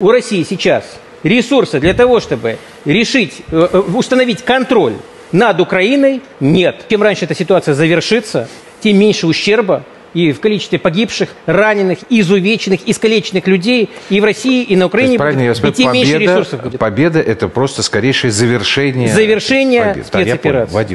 У России сейчас ресурсы для того, чтобы решить, э, э, установить контроль над Украиной, нет. Чем раньше эта ситуация завершится, тем меньше ущерба и в количестве погибших, раненых, изувеченных, искалеченных людей и в России, и на То Украине есть, правильно я и тем победа, меньше победа, ресурсов будет. победа это просто скорейшее завершение Завершение победы. Спецоперации. Да,